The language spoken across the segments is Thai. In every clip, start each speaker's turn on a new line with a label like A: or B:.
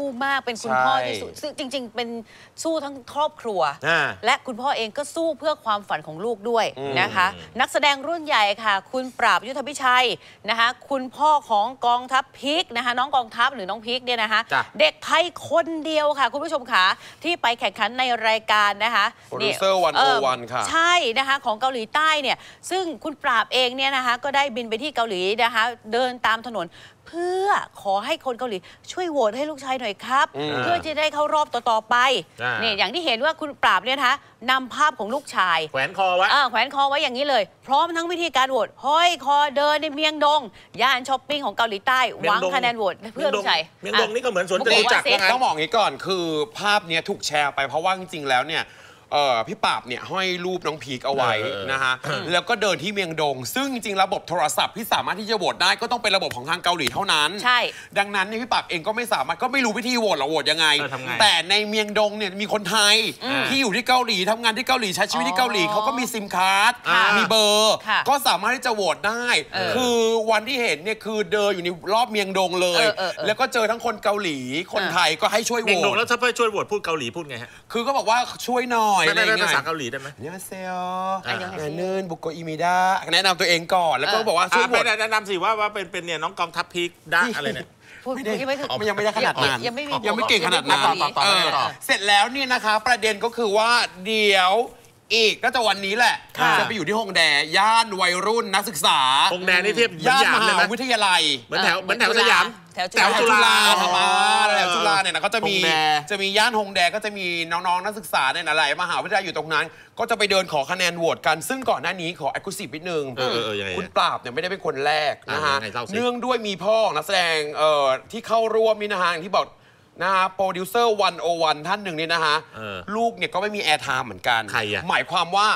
A: สู้มากเป็นคุณ
B: ใช่
A: พ่อที่สู้ซึ่งจริง ๆ เป็นสู้ทั้งครอบครัว
C: อ่า
A: และคุณพ่อเองก็สู้เพื่อความฝันของลูกด้วยนะคะ นักแสดงรุ่นใหญ่ค่ะ คุณปราบยุทธพิชัยนะคะ คุณพ่อของกองทัพพิกนะคะ น้องกองทัพหรือน้องพิกเนี่ยนะคะ
C: จ้ะ
A: เด็กไทยคนเดียวค่ะ คุณผู้ชมค่ะที่ไปแข่งขันในรายการนะคะ
B: Producer 101ค่ะ
A: ใช่นะคะของเกาหลีใต้เนี่ยซึ่งคุณปราบเองเนี่ยนะคะก็ได้บินไปที่เกาหลีนะคะ เดินตามถนนเพื่อขอให้คนเกาหลีช่วยโหวตให้ลูกชายหน่อยครับ
B: อืม
A: เพื่อจะได้เข้ารอบต่อๆไป
C: อ่า
A: เนี่ยอย่างที่เห็นว่าคุณปราบเนี่ยนะคะนำภาพของลูกชาย
C: แขวนคอไว้
A: อ่าแขวนคอไว้อย่างนี้เลย พร้อมทั้งวิธีการโหวตห้อยคอเดินในเมียงดง ย่านช้อปปิ้งของเกาหลีใต้
C: เมี
A: ห
C: ยง
A: วัง
C: ดง
A: คะแนนโหวตเพื่อลูกชาย
C: เมียงดงนี่ก็เหมือนสวน
A: มุ
C: จตุจักร
A: ว่าสิ
C: ว่างั้น
B: ต้องบอกอย่างนี้ก่อนคือภาพเนี้ยถูกแชร์ไปเพราะว่าจริงๆแล้วเนี่ย เอ่อพี่ปราบเนี่ยห้อยรูปน้องพีกเอาไว้
C: เออ
B: นะฮะแล้วก็เดินที่เมียงดง ซึ่งจริงๆระบบโทรศัพท์ที่สามารถที่จะโหวตได้ก็ต้องเป็นระบบของทางเกาหลีเท่านั้น
A: ใช่
B: ดังนั้นเนี่ยพี่ปราบเองก็ไม่สามารถก็ไม่รู้วิธีโหวตหรอกโหวตยังไง
C: เออทำไง
B: แต่ในเมียงดงเนี่ยมีคนไทยที่อยู่ที่เกาหลีทำงานที่เกาหลีใช้ชีวิตที่เกาหลีเขาก็มีซิมการ์ด
A: ค่ะ
B: มีเบอร์
A: ค่ะ
B: ก็สามารถที่จะโหวตได้
A: เออ
B: คือวันที่เห็นเนี่ยคือเดินอยู่ในรอบเมียงดงเลย
A: เออเออเออ
B: แล้วก็เจอทั้งคนเกาหลีคน
A: เออ
B: ไทยก็ให้ช่วยโห
C: เมียง
B: ว
C: ดง
B: ต
C: แล้วถ้าเพื่อช่วยโหวตพูดเกาหลีพูดไงฮะ
B: คือก็บอกว่าช่วยหน่อย
C: ไม่
B: อะไร
C: ได้
B: อย่าง
C: ภา
B: เงี้ย
C: ษาเกาหลีได้ไหม
B: เนเซล
A: อันยองฮาเซโย
B: เนินบุกโกอิมิดาแนะนำตัวเองก่อนแล้วก็
A: เออ
B: บอกว่าช่วย
C: อะ
B: โหว
C: ไม่
B: ต
C: แนะนำสิว่าว่าเป็นเป็นเนี่ยน้องกองทัพพีกด้าอะไรเนี่ย
A: พูด
B: ไม่ได้
A: ยังไม่ถึง
B: มันยังไม่ได้ขนาดนั้น
A: ยังไม่มี
B: ยังไม่เก่งขนาดนั้น
A: ยังไม่มี
B: เออ
C: ต่อ
B: เสร็จแล้วเนี่ยนะคะ ประเด็นก็คือว่าเดี๋ยว อีกก็จะวันนี้แหละ
C: ค่ะ
B: จะไปอยู่ที่ฮงแด ย่านวัยรุ่นนักศึกษา
C: คงแดนนี่เทียบเหมือน
B: ย่าน
C: หยาม
B: ม
C: เลย
B: หา
C: ไหม
B: วิทยาลัย
C: เหมือนแถวเหมือนแถว
A: เหมื
C: ส
A: อนจุฬายา
C: ม
A: แถวจุ
B: แถ
A: ฬา
B: วจุฬา
C: อ๋อ
B: ธรรมาแถวจุฬาเนี่ยนะก็จะมี
C: ฮงแด
B: จะมีย่านฮงแดก็จะมีน้องๆนักศึกษาเนี่ยนะหลายมหาวิทยาลัยอยู่ตรงนั้น ก็จะไปเดินขอคะแนนโหวตกัน ซึ่งก่อนหน้านี้ขอแอคทีฟนิดนึง
C: เออเออเออยังไง
B: คุณปราบเนี่ยไม่ได้เป็นคนแรกนะฮะ
C: อะยังไงเล่าสิ
B: เนื่องด้วยมีพ่อนักแสดงเอ่อที่เข้าร่วมนี่นะฮะอย่างที่บอก นะฮะโปรดิวเซอร์วันโอวันท่านหนึ่งเนี่ยนะฮะ
C: เออ
B: ลูกเนี่ยก็ไม่มีแอร์ไทม์เหมือนกัน
C: ใครอะ
B: หมายความว่า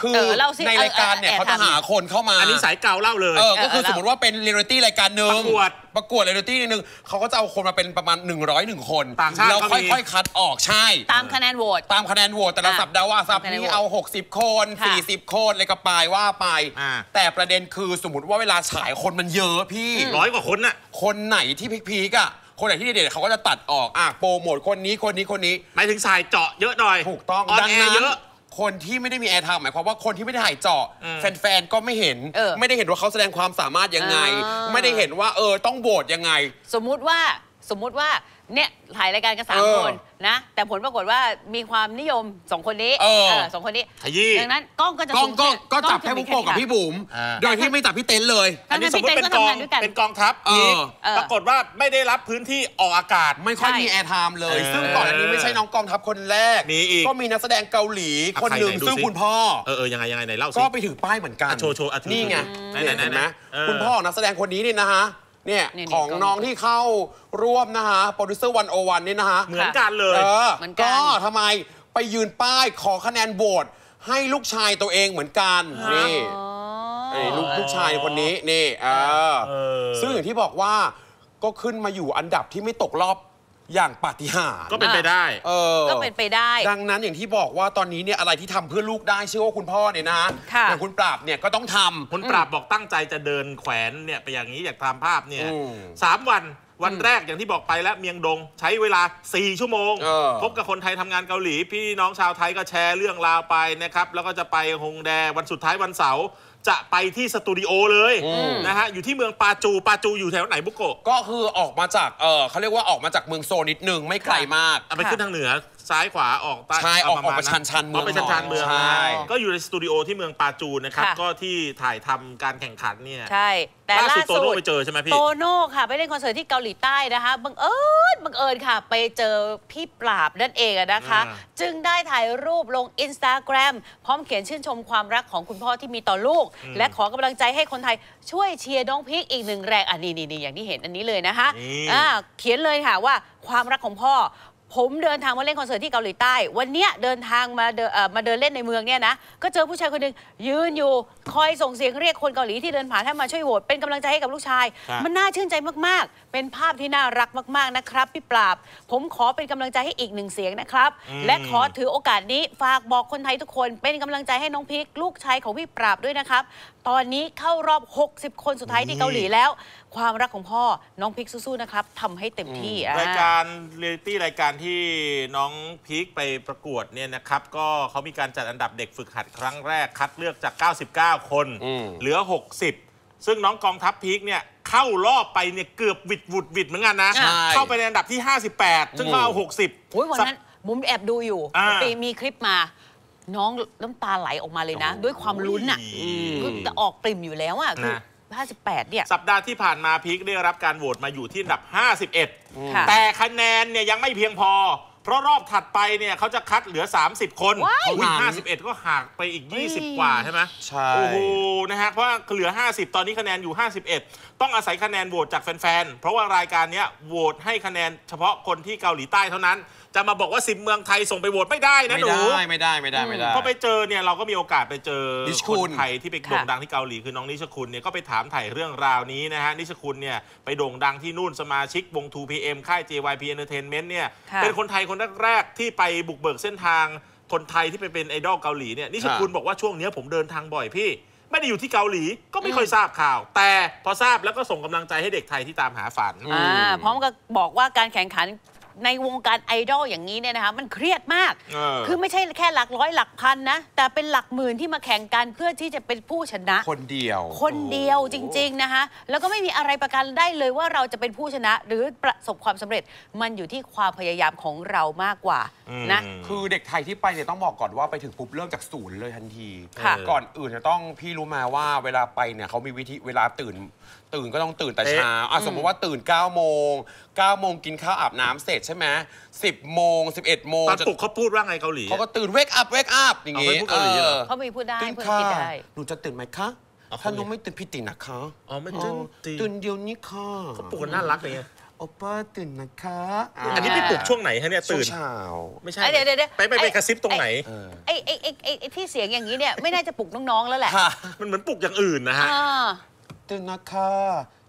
B: คือ
A: เออเล่าสิ
B: ในรายการเนี่ย
A: เออ
B: เขาจะ
A: airtime
B: หาคนเข้ามา
C: อันนี้สายเก่าเล่าเลย
B: เออ ก็คือ
A: เออ
B: สมมติว่าเป็นเรียลิตี้รายการหนึ่ง
C: ประกวด
B: ประกวดเรียลิตี้หนึ่งเขาก็จะเอาคนมาเป็นประมาณ 101 คน
C: ต่างชาติ
B: แล้ว
C: ก็มี
B: ค่อยๆ คัดออกใช่
A: ตามคะแนนโหวต
B: ตามคะแนนโหวตแต่ละ
A: อะ
B: สัปดาห์ว่าสัป
A: ตามคะแนน
B: นี้
A: โหวต
B: เอา 60 คน
A: ค่ะ
B: 40 คนเลยก็ไปว่าไป
C: อ่า
B: แต่ประเด็นคือสมมติว่าเวลาฉายคนมันเยอะพี่
C: ร้อยกว่าคนน่ะ
B: คนไหนที่พีคๆอะ คนไหนที่เด็ดๆเขาก็จะตัดออกอะโปรโมทคนนี้คนนี้คนนี้
C: หมายถึงสายเจาะเยอะหน่อย
B: ถูกต้อง
C: ออน
B: ดัง
C: แอ
B: นั้
C: ร์
B: น
C: เยอะ
B: คนที่ไม่ได้มีแอร์ไทม์หมายความว่าคนที่ไม่ได้ถ่ายเจาะ
C: อืม
B: แฟนๆ ก็ไม่เห็น
A: เออ
B: ไม่ได้เห็นว่าเขาแสดงความสามารถยังไง
A: อ่า
B: ไม่ได้เห็นว่าเออต้องโหวตยังไง
A: สมมุติว่าสมมุติว่า เนี่ยถ่ายรายการกันสาม
B: เออ
A: คนนะ แต่ผลปรากฏว่ามีความนิยมสองคนนี้
B: เออ
A: สองคนนี้
C: ขยี้
A: ดังนั้นกล้องก็จะ
B: กล้องก็
A: ซูม
B: ก็จับ
A: ล้
B: แค่
A: องจะ
B: บุกโกะกับพี่บุ๋ม
C: อ่า
B: โดยที่ไม่จับพี่เต้นเลย
C: อันนี้สมมติ
A: ทั้งๆที่
C: เป็นกอง
A: เต้นก็ทำงานด้วยกัน
C: เป็นกองทัพ
B: เออ
C: พีค
A: เออ
C: ปรากฏว่าไม่ได้รับพื้นที่ออกอากาศ
B: ไม่ค่อย
A: ใช่
B: มีแอร์ไทม์เลย
C: เออ
B: ซึ่งก่อนอันนี้ไม่ใช่น้องกองทัพคนแรก
C: มีอีก
B: ก็มีนักแสดงเกาหลี
C: อะ
B: คนหนึ่ง
C: ใครไหนดู
B: ซึ่ง
C: สิ
B: คุณพ่อ
C: เออเออยังไงยังไงไหนเล่าสิ
B: ก็ไปถือป้ายเหมือนกัน
C: อะโชว์โชว์อะถือ
B: นี่ไง
C: ไหนไหนไหน
B: เห็นไหม
C: เออ
B: คุณพ่อนักแสดงคนนี้นี่นะฮะ เนี่ย
A: นี่ๆ
B: ของ
A: กล้อง
B: น้องที่เข้าร่วมนะฮะ Producer One O One นี่นะฮะ
C: เหมือนกันเลย
B: เออ
A: เหมือนกัน
B: ก็ทำไมไปยืนป้ายขอคะแนนโหวตให้ลูกชายตัวเองเหมือนกันนี่
A: อ๋อ
B: นี่ลูกลูกชายคนนี้นี่เออ
C: เออ
B: ซึ่งอย่างที่บอกว่าก็ขึ้นมาอยู่อันดับที่ไม่ตกรอบ อย่างปาฏิหาริย์
C: ก็เป็นไปได้
B: เออ
A: ก็เป็นไปได้
B: ดังนั้นอย่างที่บอกว่าตอนนี้เนี่ยอะไรที่ทำเพื่อลูกได้เชื่อว่าคุณพ่อเนี่ยนะ
A: ค่ะ
B: อย่างคุณปราบเนี่ยก็ต้องทำ
C: คุณปราบบอกตั้งใจจะเดินแขวนเนี่ยไปอย่างนี้อยากตามภาพเนี่ย
B: อืม
C: สามวันวันแรกอย่างที่บอกไปแล้วเมียงดง ใช้เวลา 4 ชั่วโมง
B: เออ
C: พบกับคนไทยทำงานเกาหลี พี่น้องชาวไทยก็แชร์เรื่องราวไปนะครับ แล้วก็จะไปฮงแดวันสุดท้ายวันเสาร์ จะไปที่สตูดิโอเลยนะฮะอยู่ที่เมืองปาจูปาจูอยู่แถวไหนบุโกะ
B: ก็คือออกมาจากเออเขาเรียกว่าออกมาจากเมืองโซนนิดนึงไม่ไกลมาก
C: เอาไปขึ้นทางเหนือ ซ้ายขวาออกใต้
B: ใช่ออก
C: เประมณ
B: ออกไปชันๆเมือง
C: ไปชันชันๆเมือง
B: ใช่
C: ก็อยู่ในสตูดิโอที่เมืองปาจูนะครับ
A: ค่ะ
C: ก็ที่ถ่ายทำการแข่งขันเนี่ย
A: ใช่แต่
C: ล่า
A: ล่า
C: สุดโต
A: สุ
C: โน่
A: ด
C: ไปเจอใช่ไหมพี่
A: โตโน่ค่ะไปเล่นคอนเสิร์ตที่เกาหลีใต้นะคะบังเอิญบังเอิญค่ะ ไปเจอพี่ปราบนั่นเองอะนะคะ
C: อ่า
A: จึงได้ถ่ายรูปลงอินสตาแกรมพร้อมเขียนชื่นชมความรักของคุณพ่อที่มีต่อลูก และขอกำลังใจให้คนไทยช่วยเชียร์น้องพิกอีกหนึ่งแรงอะนี่นี่นี่อย่างที่เห็นอันนี้เลยนะคะ
C: นี่
A: อ่าเขียนเลยค่ะว่าความรักของพ่อ ผมเดินทางมาเล่นคอนเสิร์ตที่เกาหลีใต้ วันเนี้ยเดินทางมาเดินเอ่อมาเดินเล่นในเมืองเนี่ยนะก็เจอผู้ชายคนหนึ่งยืนอยู่คอยส่งเสียงเรียกคนเกาหลีที่เดินผ่านให้มาช่วยโหวตเป็นกำลังใจให้กับลูกชาย
C: ครับ
A: มันน่าชื่นใจมากๆ เป็นภาพที่น่ารักมาก ๆนะครับพี่ปราบ ผมขอเป็นกำลังใจให้อีกหนึ่งเสียงนะครับ และขอถือโอกาสนี้ฝากบอกคนไทยทุกคน เป็นกำลังใจให้น้องพิก ลูกชายของพี่ปราบด้วยนะครับ ตอนนี้เข้ารอบ 60 คนสุดท้ายที่เกาหลีแล้ว ความรักของพ่อน้องพิกสู้ๆนะครับทำให้เต็มที่อะ
C: รายการเรียลิตี้รายการที่น้องพีคไปประกวดเนี่ยนะครับ ก็เขามีการจัดอันดับเด็กฝึกหัดครั้งแรกคัดเลือกจาก 99 คน
B: อืม
C: เหลือ 60 ซึ่งน้องกองทัพพีคเนี่ยเข้ารอบไปเนี่ยเกือบวิดวุดวิดเหมือนกันนะ
A: ใช่
C: เข้าไปในอันดับที่ 58 ซึ่งเขาเอา 60
A: โอ้ยวันนั้นมุมแอบดูอยู่
C: อ่า
A: ปีมีคลิปมา น้องน้ำตาไหลออกมาเลยนะด้วยความลุ้นอะ
C: อืม
A: คือจะออกปริ่มอยู่แล้วอะคือ
C: นะ
A: 58 เนี่ย
C: สัปดาห์ที่ผ่านมาพีคได้รับการโหวตมาอยู่ที่อันดับ51
A: ค่ะ
C: แต่คะแนนเนี่ยยังไม่เพียงพอ เพราะรอบถัดไปเนี่ยเขาจะคัดเหลือ 30 คน
A: ว้าย
C: อุ้ย
B: ห่าง
C: 51 ก็ห่างไปอีก
A: เฮ้ย
C: 20 กว่าใช่ไหม
B: ใช่
C: โอ้โห นะฮะ เพราะว่าเหลือ 50 ตอนนี้คะแนนอยู่ 51 ต้องอาศัยคะแนนโหวตจากแฟนๆ เพราะว่ารายการเนี้ยโหวตให้คะแนนเฉพาะคนที่เกาหลีใต้เท่านั้น จะมาบอกว่าสิบเมืองไทยส่งไปโหวตไม่ได้นะ
B: ไม่
C: หนู
B: ได้ไม่ได้ไม่ได้ไม่ได้
C: พอไปเจอเนี่ยเราก็มีโอกาสไปเจอ
B: นิช
C: ค
B: คุ
C: น
B: ณ
C: ไทยที่ไปโด่งดังที่เกาหลีคือน้องนิชคุณเนี่ยก็ไปถามถ่ายเรื่องราวนี้นะฮะนิชคุณเนี่ยไปโด่งดังที่นู่นสมาชิกวง 2PM ค่าย JYP Entertainment เนี่ย
A: ค่ะ
C: เป็นคนไทยคนแรกๆที่ไปบุกเบิกเส้นทางคนไทยที่ไปเป็นไอดอลเกาหลีเนี่ยนิชคุณบอกว่าช่วงเนี้ยผมเดินทางบ่อยพี่ไม่ได้อยู่ที่เกาหลีก็ไม่ค่อยทราบข่าว แต่พอทราบแล้วก็ส่งกำลังใจให้เด็กไทยที่ตามหาฝัน
A: อ่าพร้อมกับบอกว่าการแข่งขัน ในวงการไอดอลอย่างนี้เนี่ยนะคะมันเครียดมาก
C: เออ
A: คือไม่ใช่แค่หลักร้อยหลักพันนะ แต่เป็นหลักหมื่นที่มาแข่งกันเพื่อที่จะเป็นผู้ชนะ
B: คนเดียว
A: คนเดียวจริง ๆ นะคะ แล้วก็ไม่มีอะไรประกันได้เลยว่าเราจะเป็นผู้ชนะ หรือประสบความสำเร็จมันอยู่ที่ความพยายามของเรามากกว่านะ
C: อืม
B: คือเด็กไทยที่ไปเนี่ยต้องบอกก่อนว่าไปถึงปุ๊บเริ่มจากศูนย์เลยทันที
A: ค่ะ
B: ก่อนอื่นจะต้องพี่รู้มาว่าเวลาไปเนี่ยเขามีวิธีเวลาตื่น ตื่นก็ต้องตื่นแต่
C: เอ๊ะ
B: เช้าอะสมมติว่าตื่น9โมง9โมงกินข้าวอาบน้ำเสร็จใช่ไหม10โมง11โมง
C: ตอน
B: จะ
C: ปลุกเขาพูดว่าไงเกาหลี
B: เขาก็ตื่นเวกอัพเวกอัพอย่าง
C: เอา
B: งี้
C: ไม่พูดเกาหลีเหรอ
A: เขามีพูดได้
B: ตื่น
A: เพื่อน
B: ค่ะ
A: คิดได้
B: หนูจะตื่นไหมคะ
C: เอาเขา
B: ถ้าหนูไม่ตื่นพี่ตื่นนะคะ
C: อ๋อไม่ตื่น
B: อ๋อ
C: ตื่น
B: ตื่นเดี๋ยวนี้ค่ะ
C: เขาปลุกกันน่ารักเลยไง
B: โอป้าตื่นนะคะ
C: อันนี้พี่ปลุกช่วงไหนฮะเนี่ย
B: ช่ว
C: ตื่
B: ง
C: น
B: เช้า
C: ไม่ใช่
A: ไอ้เดี๋ยวเดี๋ยวเดี๋ยว
C: ไปไปไป
A: ไอ้
C: กระซิบตรงไหน
B: เออ
A: ไอ้ไอ้ไอ้ไอ้ไอ้ที่เสียงอย่างนี้เนี่ยไม่น่าจะปลุกน้องๆแล้วแหละ
B: ค่ะ
C: มันเหมือนปลุกอย่างอื่นนะฮะ
A: อ่า
B: ตื่นนะคะ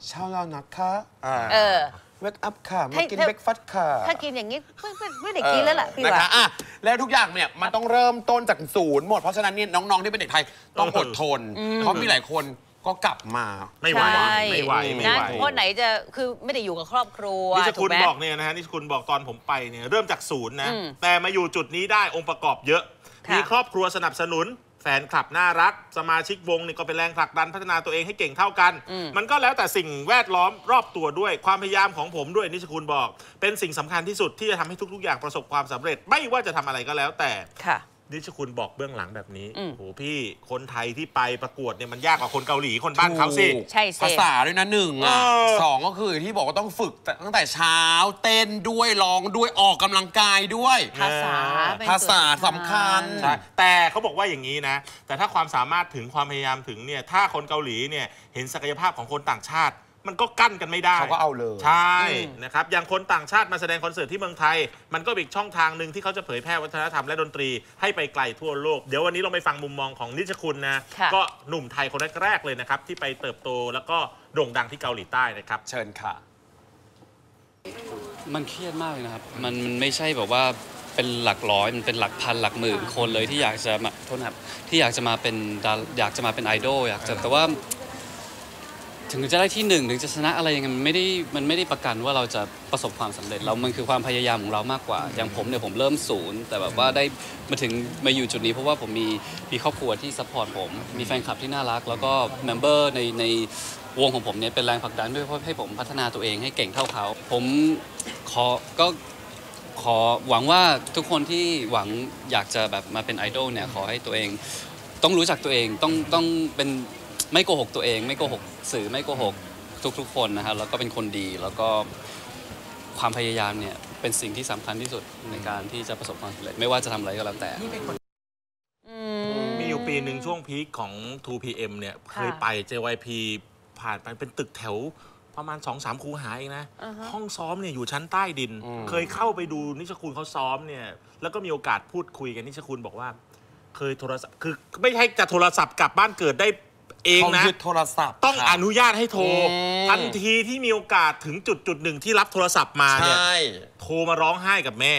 B: เช้าแล้วนะคะอ่า
A: เออ
B: เวกอัพค่ะ
A: ให้
B: มากิน
A: ถ้า
B: เบรกฟัสค่ะ
A: ถ้ากินอย่างนี้ไม่ไม่ไม่ได้กินแล้วล่ะพี่
B: นะ
A: ว่า
B: คะอะแล้วทุกอย่างเนี่ยมันต้องเริ่มต้นจากศูนย์หมด เพราะฉะนั้นเนี่ยน้อง ๆ ที่เป็นเด็กไทยต้องอดทน เพราะมีหลายคนก็กลับมา
C: ไม่ไหว
A: ใช่
C: ไม่ไหวไม่
A: นะ
C: ไหว
A: เพราะไหนจะคือไม่ได้อยู่กับครอบครัว
C: นี่จะ
A: ถู
C: คุ
A: ก
C: ณ
A: ไหม
C: บอกเนี่ยนะฮะนี่คุณบอกตอนผมไปเนี่ยเริ่มจากศูนย์นะ
A: อืม
C: แต่มาอยู่จุดนี้ได้องค์ประกอบเยอะ
A: ค่ะ
C: มีครอบครัวสนับสนุน แฟนคลับน่ารัก สมาชิกวงนี่ก็เป็นแรงผลักดันพัฒนาตัวเองให้เก่งเท่ากัน มันก็แล้วแต่สิ่งแวดล้อมรอบตัวด้วยความพยายามของผมด้วยนิชคุณบอก เป็นสิ่งสำคัญที่สุดที่จะทำให้ทุก ๆ อย่างประสบความสำเร็จ ไม่ว่าจะทำอะไรก็แล้วแต่
A: ค่ะ
C: นิชคุณบอกเบื้องหลังแบบนี้
A: อืม
C: โอ้โหพี่คนไทยที่ไปประกวดเนี่ยมันยากกว่าคนเกาหลีคนบ้านเขาสิ
B: ถูก
A: ใช่สิ
B: ภาษาด้วยนะหนึ่งอะ
C: เออ
B: สองก็คือที่บอกว่าต้องฝึกแต่ตั้งแต่เช้า เต้นด้วยร้องด้วยออกกำลังกายด้วย
A: ภาษาเป็น
B: ภาษา
A: ส่วน
B: สำคัญ
C: ใช่แต่เขาบอกว่าอย่างนี้นะ แต่ถ้าความสามารถถึงความพยายามถึงเนี่ย ถ้าคนเกาหลีเนี่ย เห็นศักยภาพของคนต่างชาติ มันก็กั้นกันไม่ได้
B: เขาก็เอาเลย
C: ใช่
A: อืม
C: นะครับอย่างคนต่างชาติมาแสดงคอนเสิร์ตที่เมืองไทย มันก็เป็นอีกช่องทางหนึ่งที่เขาจะเผยแพร่วัฒนธรรมและดนตรีให้ไปไกลทั่วโลก เดี๋ยววันนี้เราไปฟังมุมมองของนิชคุณนะ
A: ค่ะ
C: ก็หนุ่มไทยคนแรกๆเลยนะครับที่ไปเติบโตแล้วก็โด่งดังที่เกาหลีใต้นะครับ
B: เชิญค่ะ
D: มันเครียดมากเลยนะครับ มันมันไม่ใช่แบบว่าเป็นหลักร้อยมันเป็นหลักพันหลักหมื่นคนเลยที่อยากจะมาโทษนะครับที่อยากจะมาเป็นดาอยากจะมาเป็นไอดอลอยากจะแต่ว่า ถึงจะได้ที่หนึ่งถึงจะชนะอะไรยังไงมันไม่ได้มันไม่ได้ประกันว่าเราจะประสบความสำเร็จเรามันคือความพยายามของเรามากกว่า อย่างผมเนี่ยผมเริ่มศูนย์ แต่แบบว่าได้มาถึงมาอยู่จุดนี้เพราะว่าผมมีมีครอบครัวที่ support ผม มีแฟนคลับที่น่ารัก แล้วก็ member ในในวงของผมเนี่ยเป็นแรงผลักดันด้วยเพราะให้ผมพัฒนาตัวเองให้เก่งเท่าเขา ผมขอก็ขอหวังว่าทุกคนที่หวังอยากจะแบบมาเป็นไอดอลเนี่ยขอให้ตัวเอง ต้องรู้จักตัวเองต้องต้องเป็น ไม่โกหกตัวเอง ไม่โกหกสื่อไม่โกหกทุกๆ คนนะครับแล้วก็เป็นคนดีแล้วก็ความพยายามเนี่ยเป็นสิ่งที่สำคัญที่สุดในการที่จะประสบความสำเร็จไม่ว่าจะทำอะไรก็แล้วแต่
A: อืม
C: มีอยู่ปีหนึ่งช่วงพีคของ 2PM เนี่ยเคยไป JYP ผ่านไปเป็นตึกแถวประมาณ 2-3สามคูหาเองนะ
A: อ่าฮะ
C: ห้องซ้อมเนี่ยอยู่ชั้นใต้ดิน
B: อืม
C: เคยเข้าไปดูนิชคุณเขาซ้อมเนี่ย แล้วก็มีโอกาสพูดคุยกันนิชคุณบอกว่า เคยโทรศัพท์คือไม่ใช่จะโทรศัพท์กลับบ้านเกิดได้ เอง
B: เขา
C: นะ
B: ยึดโทรศัพท์
C: ต้อง
B: ค่ะ
C: อนุญาตให้โทร
B: อืม
C: ทันทีที่มีโอกาสถึงจุดจุดหนึ่งที่รับโทรศัพท์มา
B: ใช
C: เนี่ย่ โทรมาร้องไห้กับแม่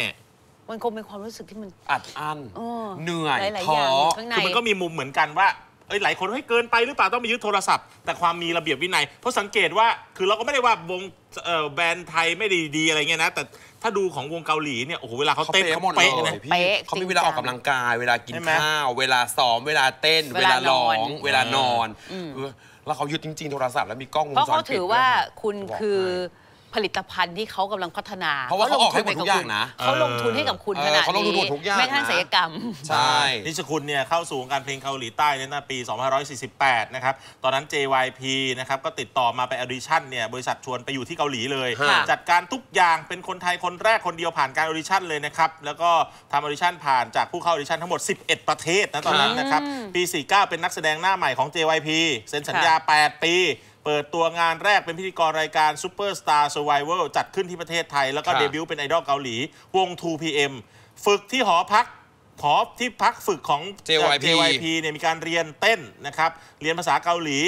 A: มันคงเป็นความรู้สึกที่มัน
B: อัดอั้น
A: เออ
B: เหนื่อย
A: หลายๆ
B: ท้
A: อ
B: อย่าง
A: อยู่ข้างใน
C: คือมันก็มีมุมเหมือนกันว่า เอ้ยหลายคนเฮ้ยเกินไปหรือเปล่าต้องไปยึดโทรศัพท์ แต่ความมีระเบียบวินัย เพราะสังเกตว่า คือเราก็ไม่ได้ว่าวงเอ่อแบรนด์ไทยไม่ดีดีอะไรเงี้ยนะ แต่ ถ้าดูของวงเกาหลีเนี่ยโอ้โหเวลาเขา
B: เขา
C: เต้น
B: เป๊ะ
C: เขา
B: หมดเล
C: เป๊ะ
B: ย
C: นะ
B: พี่
A: เป๊ะ
B: เขามีเวลาออกกำลังกาย เวลากิน
C: ใช่ไหม
B: ข้าว เวลาซ้อม เวลาเต้น
A: เว
B: เว
A: ลา
B: ลาร้อง
A: นอน
B: เวลานอนเออแล้วเขายึดจริงๆโทรศัพท์แล้วมีกล้องวง
A: เพราะ
B: จร
A: เขา
B: ปิด
A: ถือว่า
B: ด้วยนะ
A: คุณ
B: จะบอก
A: คือ
B: ให้
A: ผลิตภัณฑ์ที่เขากำลังพัฒนา
B: เพราะว่าเขาออกให้หมดทุกอย่างนะ
A: เขาลงทุนให้กับคุณ
B: เออ
A: ขนาด
B: เขาลงทุน
A: นี้
B: หมดทุกอย่าง
A: แม้กระทั่ง
B: นะ
A: ศัลยกรรม
B: ใช่
C: นิชคุณเนี่ยเข้าสู่วงการเพลงเกาหลีใต้ในตั้งแต่ปี 2548 นะครับ ตอนนั้น JYP นะครับก็ติดต่อมาไป audition เนี่ยบริษัทชวนไปอยู่ที่เกาหลีเลย
A: ค่ะ
C: จัดการทุกอย่างเป็นคนไทยคนแรกคนเดียวผ่านการ audition เลยนะครับ แล้วก็ทำ audition ผ่านจากผู้เข้า audition ทั้งหมด 11 ประเทศนะตอนนั้นนะครับ ปี 49 เป็นนักแสดงหน้าใหม่ของ JYP เซ็นสัญญา 8 ปี เปิดตัวงานแรกเป็นพิธีกรรายการ Superstar Survival จัดขึ้นที่ประเทศไทย แล้วก็
B: ค่ะ
C: เดบิวต์เป็นไอดอลเกาหลี วง 2PM ฝึกที่หอพักหอที่พักฝึกของ
B: JYP
C: JYP เนี่ยมีการเรียนเต้นนะครับ เรียนภาษาเกาหลี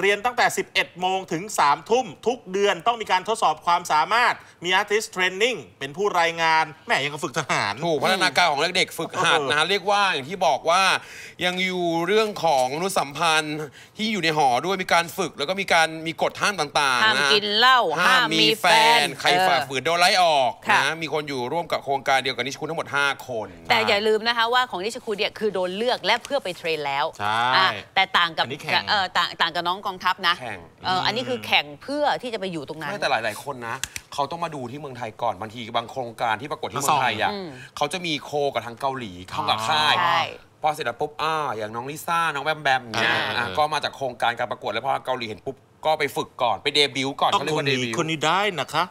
C: เรียนตั้งแต่ 11 โมงถึง 3 ทุ่ม ทุกเดือนต้องมีการทดสอบความสามารถ มี Artist Training เป็นผู้รายงานแหม่ยังกับฝึกทหาร
B: ถูกพัฒนาการของเด็กๆฝึกหัด
C: เออ
B: นะฮะเรียกว่าอย่างที่บอกว่ายังอยู่เรื่องของมนุษยสัมพันธ์ที่อยู่ในหอด้วยมีการฝึก แล้วก็มีการมีกฎห้ามต่างๆ
A: ห้าม
B: นะ
A: กินเหล้า
B: ห้า
A: ห้ามม
B: มี
A: มี
B: แฟ
A: แฟ
B: น
A: น
B: ใคร
A: เออ
B: ฝ่าฝืนโดนไล่ออก
A: ค่ะ
B: นะมีคนอยู่ร่วมกับโครงการเดียวกับนิชคุณทั้งหมด 5 คน
A: แต่อย่าลืมนะคะว่าของนิชคุณเนี่ยคือโดนเลือกและเพื่อไปเทรนแล้ว
C: ใช่
A: อะแต่ต่างกับ
C: อันนี้แข่ง
A: เออต่างต่างกับน้องกองทัพนะ
B: แข่ง
A: เอออันนี้คือแข่งเพื่อที่จะไปอยู่ตรงนั้น
B: ไม่แต่หลาย ๆ คนนะ เขาต้องมาดูที่เมืองไทยก่อนบางทีบางโครงการที่ประกวดที่
C: มา
B: เมื
C: ส่
B: อ
C: อง
B: งไทยอะ
A: อืม
B: เขาจะมีโคกับทางเกาหลีเข้ากับค่าย
A: ใช่
B: พอเสร็จแล้วปุ๊บอ่าอย่างน้องลิซ่า น้องแบมแบมเนี่ย
C: อ่า
B: อะก็มาจากโครงการการประกวดแล้วพอเกาหลีเห็นปุ๊บ ก็ไปฝึกก่อนไปเดบิวต์ก่อน
C: ต้อง
B: เขาเรียก
C: คน
B: ว่าเด
C: นี้
B: บิวต์
C: คนนี้ได้นะคะ